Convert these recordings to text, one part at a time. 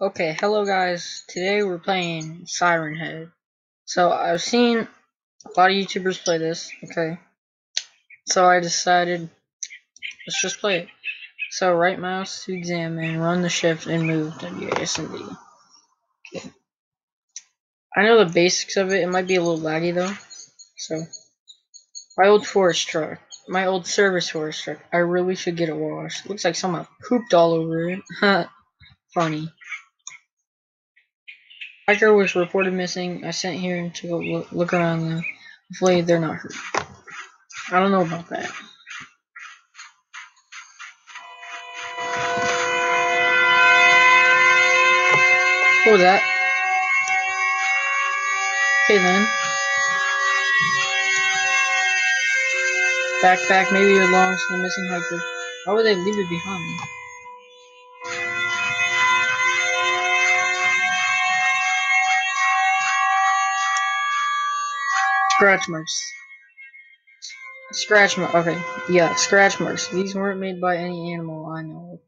Okay, hello guys. Today we're playing Siren Head. So I've seen a lot of YouTubers play this, okay? So I decided, let's just play it. So right mouse to examine, run the shift, and move WASD. Okay. I know the basics of it, it might be a little laggy though. So, my old forest truck, my old service forest truck, I really should get it washed. Looks like someone pooped all over it. Funny. Hiker was reported missing. I sent here to go look, look around them. Hopefully they're not hurt. I don't know about that. What was that? Okay then. Backpack maybe it belongs to the missing hiker. Why would they leave it behind? Scratch marks. Scratch marks. Okay, yeah, scratch marks. These weren't made by any animal I know.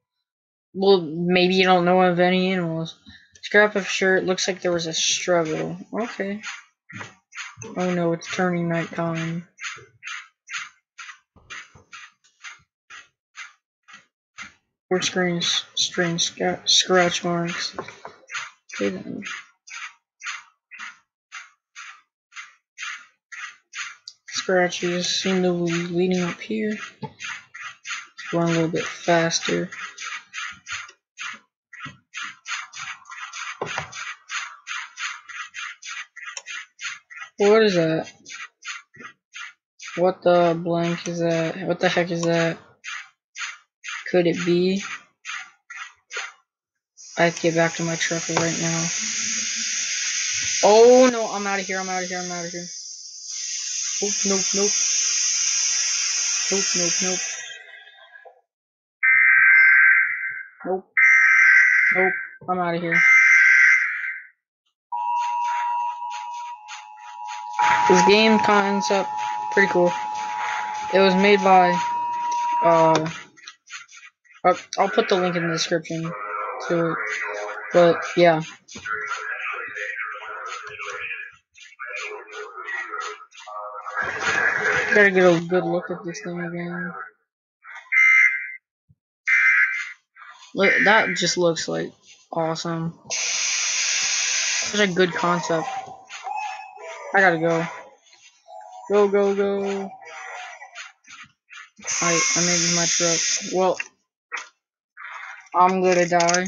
Well, maybe you don't know of any animals. Scrap of shirt. Looks like there was a struggle. Okay. Oh no, it's turning nighttime. Four screens, scratch marks. Okay then. Scratches seem to be leading up here. Let's run a little bit faster. What is that? What the blank is that? What the heck is that? Could it be? I have to get back to my truck right now. Oh no, I'm out of here, I'm out of here, I'm out of here. Nope, nope, nope. Nope, nope, nope. Nope. Nope. I'm out of here. This game concept, pretty cool. It was made by, uh, I'll put the link in the description to it. But, yeah. Gotta get a good look at this thing again. Look, that just looks like awesome. Such a good concept. I gotta go. Go, go, go. I, I made my truck. Well, I'm gonna die.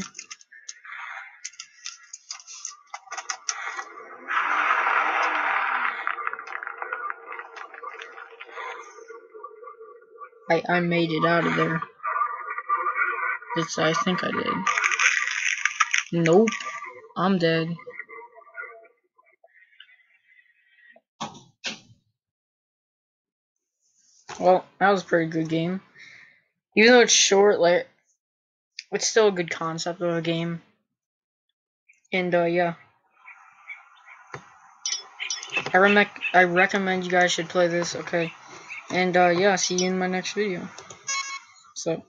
I, I made it out of there. It's, I think I did. Nope. I'm dead. Well, that was a pretty good game. Even though it's short, like, it's still a good concept of a game. And, uh, yeah. I, rec I recommend you guys should play this, okay? And uh, yeah, see you in my next video. So.